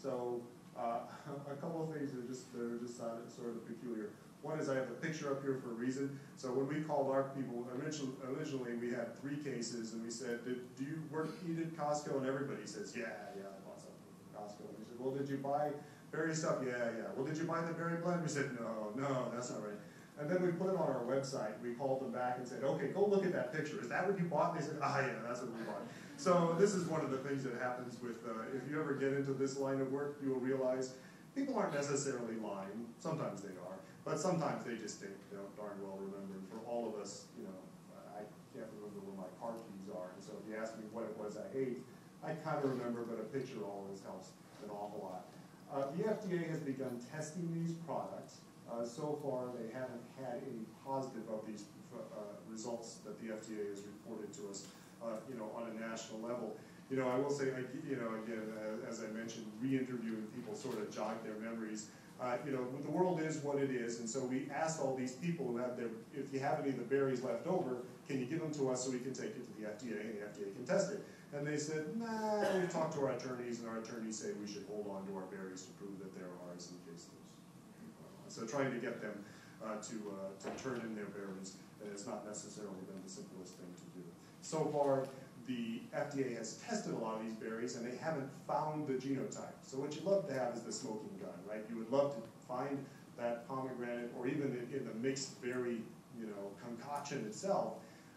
So, uh, a couple of things that are just, that are just sort of- peculiar. One is I have a picture up here for a reason. So when we called our people, originally, originally we had three cases and we said, did, do you work, eat at Costco? And everybody says, yeah, yeah, I bought something from Costco. And we said, well, did you buy berry stuff? Yeah, yeah. Well, did you buy the berry blend? We said, no, no, that's not right. And then we put it on our website. We called them back and said, okay, go look at that picture. Is that what you bought? They said, ah, yeah, that's what we bought. So this is one of the things that happens with, uh, if you ever get into this line of work, you'll realize people aren't necessarily lying. Sometimes they are, but sometimes they just think, don't darn well remember. And for all of us, you know, I can't remember where my car keys are. And so if you ask me what it was I ate, I kind of remember, but a picture always helps an awful lot. Uh, the FDA has begun testing these products Uh, so far, they haven't had any positive of these, uh, results that the FDA has reported to us, uh, you know, on a national level. You know, I will say, I, you know, again, uh, as I mentioned, re-interviewing people sort of jog their memories. Uh, you know, the world is what it is, and so we asked all these people who have their, if you have any of the berries left over, can you give them to us so we can take it to the FDA and the FDA can test it? And they said, nah, we talked to our attorneys, and our attorneys say we should hold on to our berries to prove that they're ours in case. So trying to get them uh, to, uh, to turn in their berries has not necessarily been the simplest thing to do. So far, the FDA has tested a lot of these berries, and they haven't found the genotype. So what you'd love to have is the smoking gun, right? You would love to find that pomegranate, or even in, in the mixed berry, you know, concoction itself,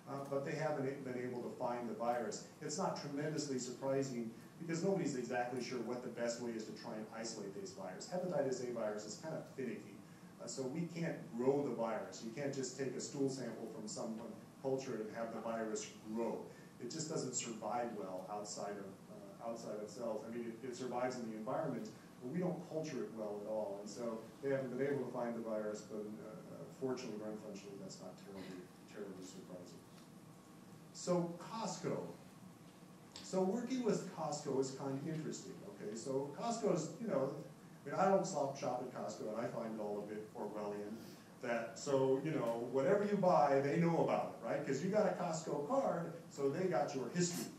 uh, but they haven't been able to find the virus. It's not tremendously surprising because nobody's exactly sure what the best way is to try and isolate these virus. Hepatitis A virus is kind of finicky, uh, so we can't grow the virus. You can't just take a stool sample from someone, culture it, and have the virus grow. It just doesn't survive well outside of uh, outside of cells. I mean, it, it survives in the environment, but we don't culture it well at all. And so they haven't been able to find the virus, but uh, fortunately or unfortunately, that's not terribly terribly surprising. So Costco. So working with Costco is kind of interesting, okay? So Costco is, you know, I mean, I don't stop shop at Costco, and I find it all a bit Orwellian. That, so, you know, whatever you buy, they know about it, right? Because you got a Costco card, so they got your history.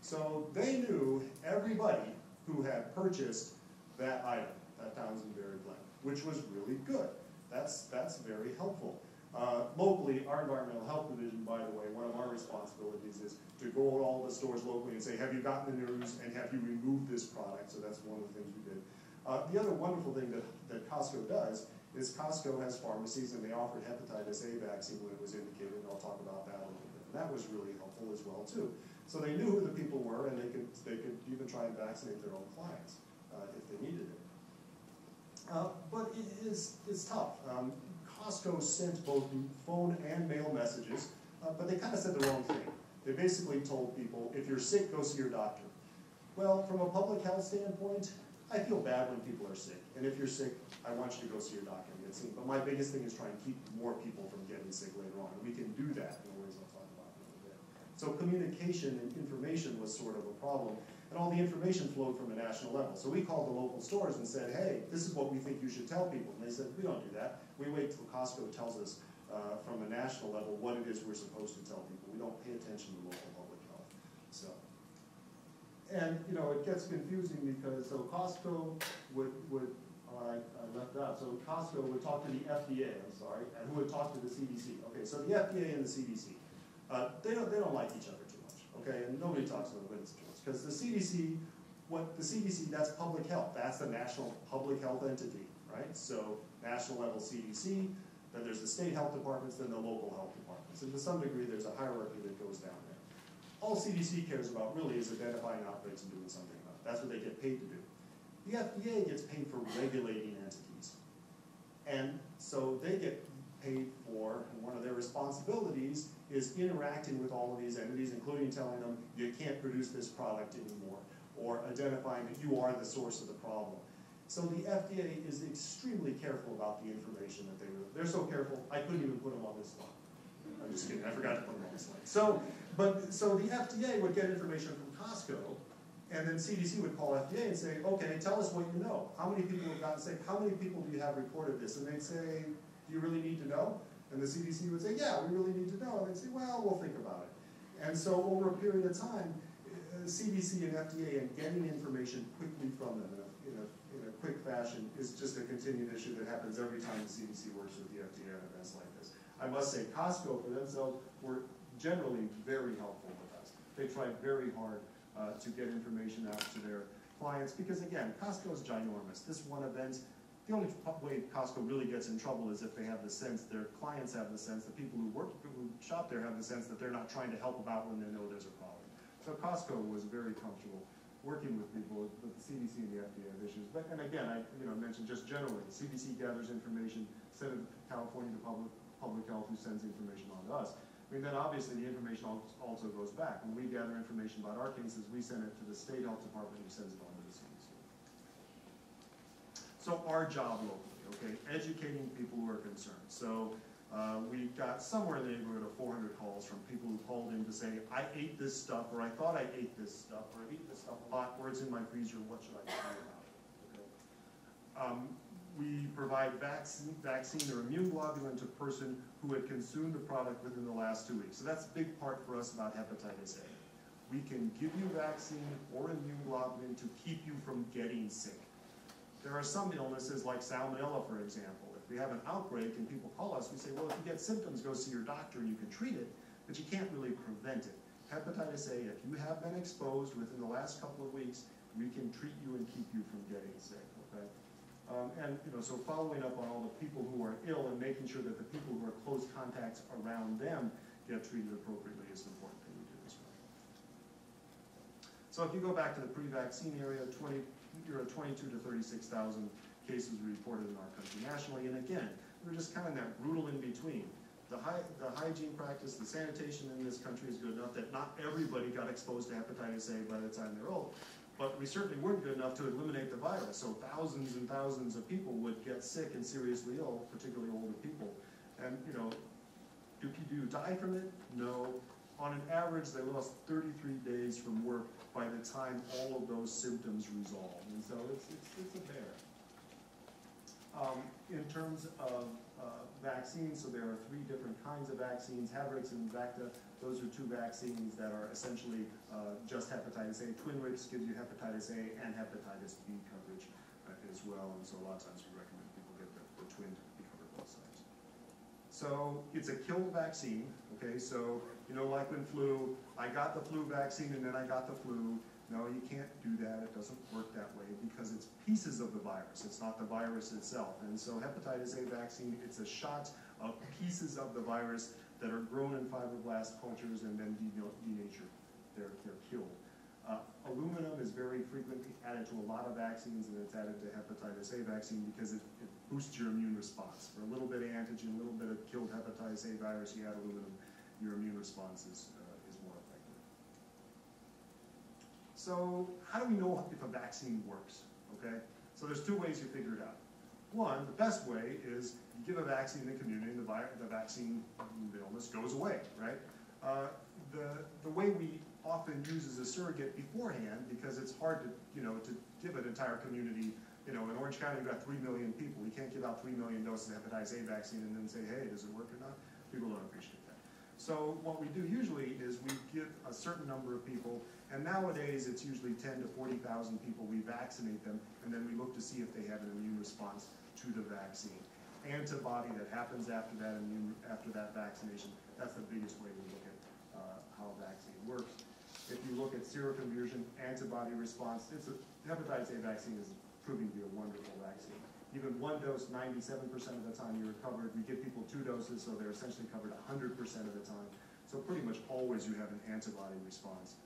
So they knew everybody who had purchased that item, that Townsend Berry blend, which was really good. That's, that's very helpful. Uh, locally, our environmental health division, by the way, one of our responsibilities is to go to all the stores locally and say, have you gotten the news and have you removed this product? So that's one of the things we did. Uh, the other wonderful thing that, that Costco does is Costco has pharmacies and they offered hepatitis A vaccine when it was indicated, and I'll talk about that a little bit. And that was really helpful as well too. So they knew who the people were and they could, they could even try and vaccinate their own clients uh, if they needed it. Uh, but it is, it's tough. Um, Costco sent both phone and mail messages, uh, but they kind of said the wrong thing. They basically told people, if you're sick, go see your doctor. Well, from a public health standpoint, I feel bad when people are sick. And if you're sick, I want you to go see your doctor and get seen. But my biggest thing is trying to keep more people from getting sick later on. And we can do that in ways I'll talk about in a little bit. So communication and information was sort of a problem. And all the information flowed from a national level. So we called the local stores and said, hey, this is what we think you should tell people. And they said, we don't do that. We wait till Costco tells us uh, from a national level what it is we're supposed to tell people. We don't pay attention to local and you know, it gets confusing because so Costco would would oh, I, I left out. So Costco would talk to the FDA. I'm sorry, and who would talk to the CDC. Okay, so the FDA and the CDC, uh, they don't they don't like each other too much. Okay, and nobody talks to the witness because the CDC, what the CDC, that's public health. That's the national public health entity, right? So national level CDC, then there's the state health departments, then the local health departments. And to some degree, there's a hierarchy that goes down. All CDC cares about really is identifying outbreaks and doing something about it. That's what they get paid to do. The FDA gets paid for regulating entities. And so they get paid for, and one of their responsibilities is interacting with all of these entities, including telling them you can't produce this product anymore, or identifying that you are the source of the problem. So the FDA is extremely careful about the information that they. They're so careful, I couldn't even put them on this slide. I'm just kidding, I forgot to put them on this slide. So, but, so the FDA would get information from Costco, and then CDC would call FDA and say, okay, tell us what you know. How many people have gotten sick? How many people do you have reported this? And they'd say, do you really need to know? And the CDC would say, yeah, we really need to know. And they'd say, well, we'll think about it. And so over a period of time, uh, CDC and FDA and getting information quickly from them in a, in a, in a quick fashion is just a continued issue that happens every time the CDC works with the FDA on events like this. I must say, Costco for themselves were generally very helpful with us. They tried very hard uh, to get information out to their clients because again, Costco is ginormous. This one event, the only way Costco really gets in trouble is if they have the sense, their clients have the sense, the people who work, who shop there have the sense that they're not trying to help about when they know there's a problem. So Costco was very comfortable working with people, with the CDC and the FDA have issues. But, and again, I, you know, mentioned just generally, CDC gathers information, send it to California Department Public Public health, who sends information on to us. I mean, then obviously the information also goes back. When we gather information about our cases, we send it to the state health department, who sends it on to the CDC. So our job locally, okay? Educating people who are concerned. So, uh, we got somewhere in the neighborhood of four hundred calls from people who called in to say, I ate this stuff, or I thought I ate this stuff, or I eat this stuff a lot, or it's in my freezer, what should I do about it? Okay? Um, we provide vaccine, vaccine or immune globulin to a person who had consumed the product within the last two weeks. So that's a big part for us about hepatitis A. We can give you vaccine or immune globulin to keep you from getting sick. There are some illnesses like salmonella, for example. If we have an outbreak and people call us, we say, well, if you get symptoms, go see your doctor and you can treat it, but you can't really prevent it. Hepatitis A, if you have been exposed within the last couple of weeks, we can treat you and keep you from getting sick? Um, and, you know, so following up on all the people who are ill and making sure that the people who are close contacts around them get treated appropriately is an important thing we do as well. So if you go back to the pre-vaccine area, twenty, you're at twenty-two to thirty-six thousand cases reported in our country nationally, and again, we're just kind of that brutal in-between. The hy, the hygiene practice, the sanitation in this country is good enough that not everybody got exposed to hepatitis A by the time they're old. But we certainly weren't good enough to eliminate the virus, so thousands and thousands of people would get sick and seriously ill, particularly older people. And, you know, do people die from it? No. On an average, they lost thirty-three days from work by the time all of those symptoms resolved, and so it's, it's, it's a bear. Um, in terms of, uh, vaccines, so there are three different kinds of vaccines, Havrix and Vaqta, those are two vaccines that are essentially, uh, just hepatitis A. Twinrix gives you hepatitis A and hepatitis B coverage, uh, as well, and so a lot of times we recommend people get the, the twin to be covered both sides. So it's a kill vaccine, okay, so, you know, like when flu, I got the flu vaccine and then I got the flu. No, you can't do that, it doesn't work that way, because it's pieces of the virus, it's not the virus itself. And so hepatitis A vaccine, it's a shot of pieces of the virus that are grown in fibroblast cultures and then denatured, they're, they're killed. Uh, aluminum is very frequently added to a lot of vaccines, and it's added to hepatitis A vaccine because it, it boosts your immune response. For a little bit of antigen, a little bit of killed hepatitis A virus, you add aluminum, your immune response is, uh, is more effective. So, how do we know if a vaccine works, okay? So there's two ways you figure it out. One, the best way is you give a vaccine in the community, the vi- the vaccine, the illness goes away, right? Uh, the, the way we often use as a surrogate beforehand, because it's hard to, you know, to give an entire community, you know, in Orange County, we've got three million people, we can't give out three million doses of hepatitis A vaccine and then say, hey, does it work or not? People don't appreciate that. So what we do usually is we give a certain number of people, and nowadays it's usually ten to forty thousand people, we vaccinate them, and then we look to see if they have an immune response to the vaccine. Antibody that happens after that immune, after that vaccination, that's the biggest way we look at, uh, how a vaccine works. If you look at seroconversion, antibody response, it's a, hepatitis A vaccine is proving to be a wonderful vaccine. Even one dose, ninety-seven percent of the time you're covered, we give people two doses, so they're essentially covered hundred percent of the time. So pretty much always you have an antibody response.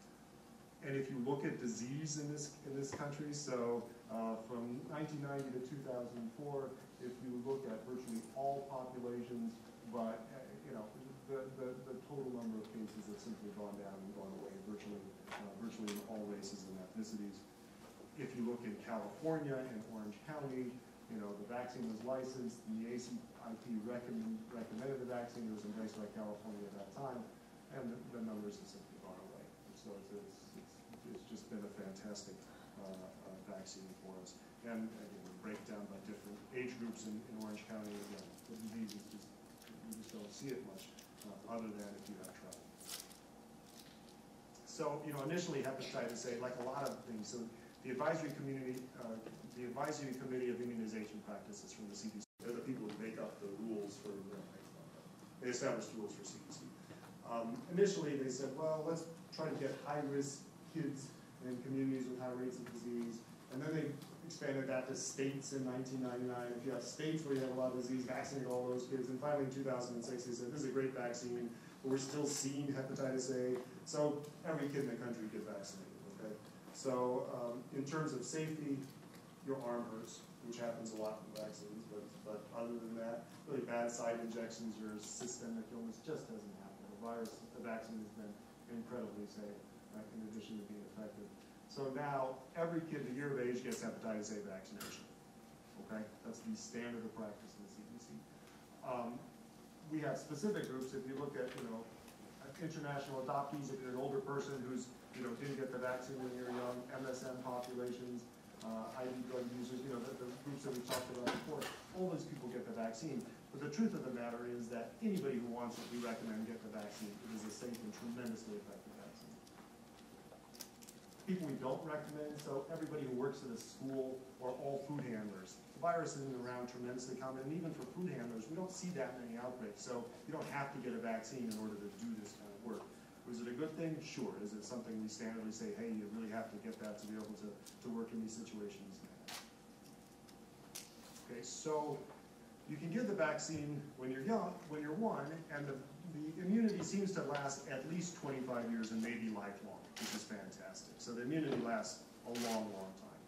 And if you look at disease in this, in this country, so, uh, from nineteen ninety to two thousand and four, if you look at virtually all populations, but, uh, you know, the, the, the total number of cases have simply gone down and gone away virtually, uh, virtually in all races and ethnicities. If you look in California and Orange County, you know, the vaccine was licensed, the ACIP recommend, recommended the vaccine, it was embraced by California at that time, and the, the numbers have simply gone away. So it's, it's, it's, just been a fantastic, uh, uh, vaccine for us. And again, we break it down by different age groups in, in Orange County, again, the disease is just, you just don't see it much, uh, other than if you have traveled. So, you know, initially hepatitis A, like a lot of things, so the advisory community, uh, the advisory committee of immunization practices from the CDC, they're the people who make up the rules for, uh, they establish rules for CDC. Um, initially, they said, well, let's try to get high-risk kids in communities with high rates of disease. And then they expanded that to states in nineteen ninety-nine. If you have states where you have a lot of disease, vaccinate all those kids. And finally, in two thousand and six, they said, this is a great vaccine, but we're still seeing hepatitis A. So every kid in the country get vaccinated, okay? So, um, in terms of safety, your arm hurts, which happens a lot with vaccines, but, but other than that, really bad side injections or systemic illness just doesn't happen. The virus, the vaccine has been incredibly safe, uh, in addition to being effective. So now, every kid a year of age gets hepatitis A vaccination. okay? That's the standard of practice in the CDC. Um, we have specific groups, if you look at, you know, international adoptees, if you're an older person who's, you know, didn't get the vaccine when you were young, MSM populations, uh, IV drug users, you know, the, the groups that we talked about before, all those people get the vaccine. But the truth of the matter is that anybody who wants it, we recommend get the vaccine. It is a safe and tremendously effective. People we don't recommend, so everybody who works at a school or all food handlers. The virus isn't around tremendously common, and even for food handlers, we don't see that many outbreaks, so you don't have to get a vaccine in order to do this kind of work. Was it a good thing? Sure. Is it something we standardly say, hey, you really have to get that to be able to, to work in these situations? Okay, so you can give the vaccine when you're young, when you're one, and the, the immunity seems to last at least twenty-five years and maybe lifelong, which is fantastic. So the immunity lasts a long, long time.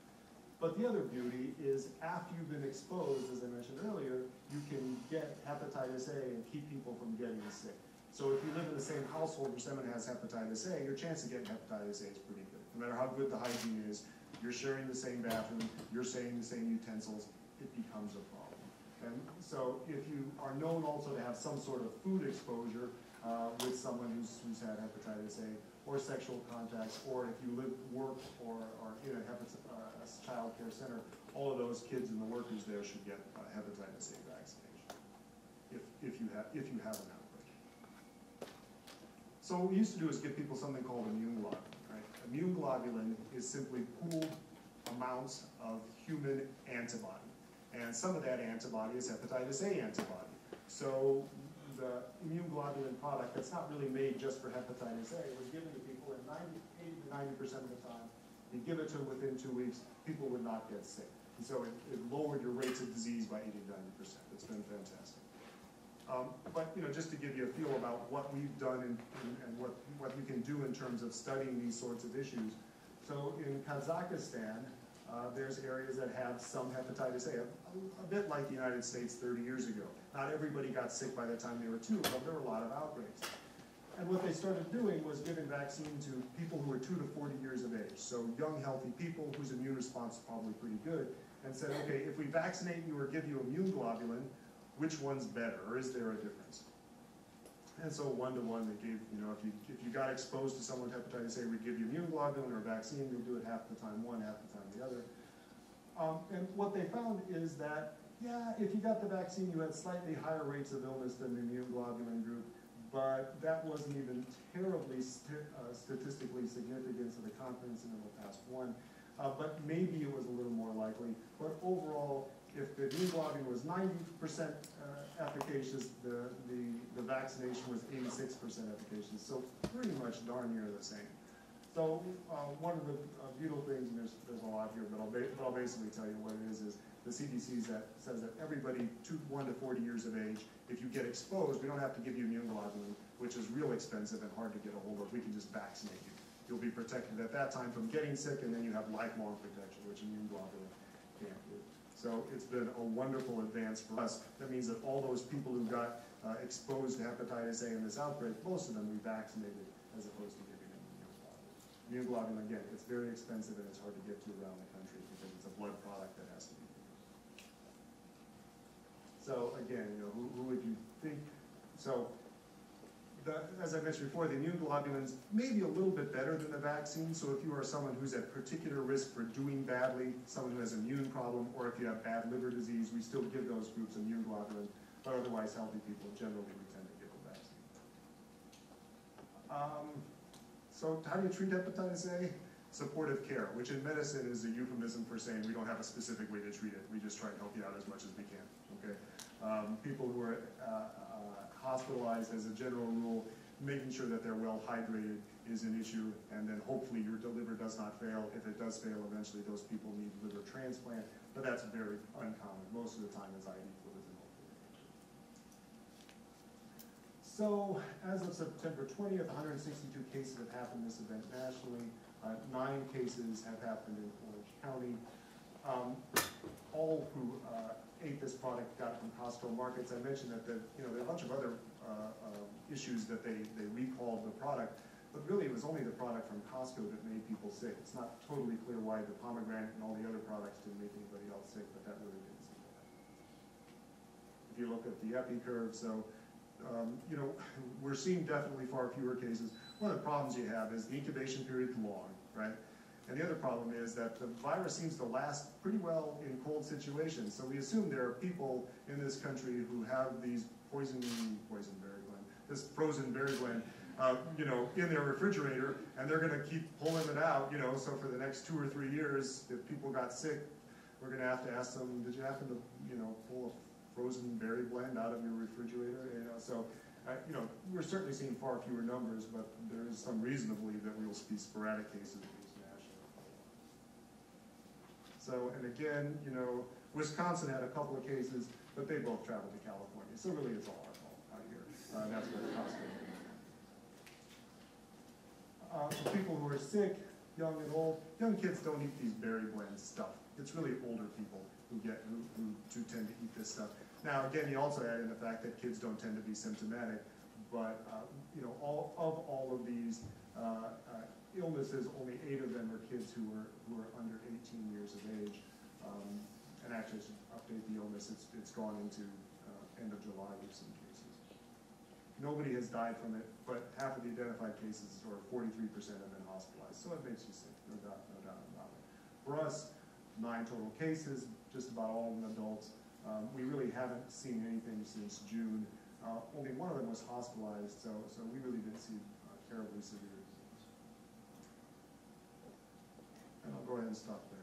But the other beauty is after you've been exposed, as I mentioned earlier, you can get hepatitis A and keep people from getting sick. So if you live in the same household where someone has hepatitis A, your chance of getting hepatitis A is pretty good. No matter how good the hygiene is, you're sharing the same bathroom, you're sharing the same utensils, it becomes a problem. And so if you are known also to have some sort of food exposure uh, with someone who's, who's had hepatitis A, or sexual contacts, or if you live, work, or are in a hepatit, uh, a child care center, all of those kids and the workers there should get hepatitis A vaccination, if, if you have, if you have an outbreak. So what we used to do is give people something called immune globulin, right? Immune globulin is simply pooled amounts of human antibody. And some of that antibody is hepatitis A antibody. So the immune globulin product that's not really made just for hepatitis A was given to people and 90, 80 to 90 percent of the time, you give it to them within two weeks, people would not get sick. And so it, it lowered your rates of disease by 80 to 90 percent. It's been fantastic. Um, but, you know, just to give you a feel about what we've done and, and, and what, what you can do in terms of studying these sorts of issues. So in Kazakhstan, uh, there's areas that have some hepatitis A, a, a bit like the United States 30 years ago. Not everybody got sick by the time they were two, but there were a lot of outbreaks. And what they started doing was giving vaccine to people who were two to 40 years of age. So young, healthy people whose immune response is probably pretty good, and said, okay, if we vaccinate you or give you immune globulin, which one's better, or is there a difference? And so one to one, they gave, you know, if you, if you got exposed to someone with hepatitis A, we'd give you immune globulin or a vaccine, we'd do it half the time one, half the time the other. Um, and what they found is that, yeah, if you got the vaccine, you had slightly higher rates of illness than the immune globulin group, but that wasn't even terribly st uh, statistically significant, so the confidence interval passed one. Uh, but maybe it was a little more likely. But overall, if the immune globulin was 90% uh, efficacious, the, the, the vaccination was 86% efficacious. So pretty much darn near the same. So uh, one of the uh, beautiful things, and there's, there's a lot here, but I'll, ba but I'll basically tell you what it is, is the CDC that says that everybody two, 1 to 40 years of age, if you get exposed, we don't have to give you immune globulin, which is real expensive and hard to get a hold of. We can just vaccinate you. You'll be protected at that time from getting sick, and then you have lifelong protection, which immune globulin can't do. So it's been a wonderful advance for us. That means that all those people who got uh, exposed to hepatitis A in this outbreak, most of them we vaccinated as opposed to giving them immune globulin. Immune globulin, again, it's very expensive and it's hard to get to around the country because it's a blood product that has to be. So again, you know, who, who would you think? So the, as I mentioned before, the immune globulins may be a little bit better than the vaccine. So if you are someone who's at particular risk for doing badly, someone who has an immune problem, or if you have bad liver disease, we still give those groups immune globulin. But otherwise, healthy people generally we tend to give a vaccine. Um, so how do you treat hepatitis A? Supportive care, which in medicine is a euphemism for saying we don't have a specific way to treat it. We just try and help you out as much as we can. Okay. Um, people who are uh, uh, hospitalized as a general rule, making sure that they're well hydrated is an issue, and then hopefully your liver does not fail. If it does fail, eventually those people need liver transplant, but that's very uncommon. Most of the time it's IV fluids. So, as of September 20th, 162 cases have happened this event nationally. Uh, nine cases have happened in Orange County. Um, all who uh, ate this product got from Costco markets. I mentioned that the, you know, there are a bunch of other uh, uh, issues that they, they recalled the product. but really it was only the product from Costco that made people sick. It's not totally clear why the pomegranate and all the other products didn't make anybody else sick, but that really didn't seem to happen. If you look at the epi curve, so, um, you know, we're seeing definitely far fewer cases. One of the problems you have is the incubation period is long, right? And the other problem is that the virus seems to last pretty well in cold situations. So we assume there are people in this country who have these poison, poison berry blend, this frozen berry blend, uh, you know, in their refrigerator, and they're gonna keep pulling it out, you know, so for the next two or three years, if people got sick, we're gonna have to ask them, did you happen to, you know, pull a frozen berry blend out of your refrigerator, you know, so, uh, you know, we're certainly seeing far fewer numbers, but there is some reason to believe that we will see sporadic cases. So, and again, you know, Wisconsin had a couple of cases, but they both traveled to California, so really it's all our fault out here, uh, that's where the cost uh, for people who are sick, young and old, young kids don't eat these berry blend stuff. It's really older people who get, who, who do tend to eat this stuff. Now, again, you also add in the fact that kids don't tend to be symptomatic, but, uh, you know, all, of all of these, uh, uh, illnesses, only eight of them are kids who are, who are under eighteen years of age. Um, and actually, to update the illness, it's, it's gone into, uh, end of July with some cases. Nobody has died from it, but half of the identified cases, or forty-three percent have been hospitalized, so it makes you sick, no doubt, no doubt about it. For us, nine total cases, just about all of them adults. Um, we really haven't seen anything since June. Uh, only one of them was hospitalized, so, so we really didn't see uh, terribly severe disease. And I'll go ahead and stop there.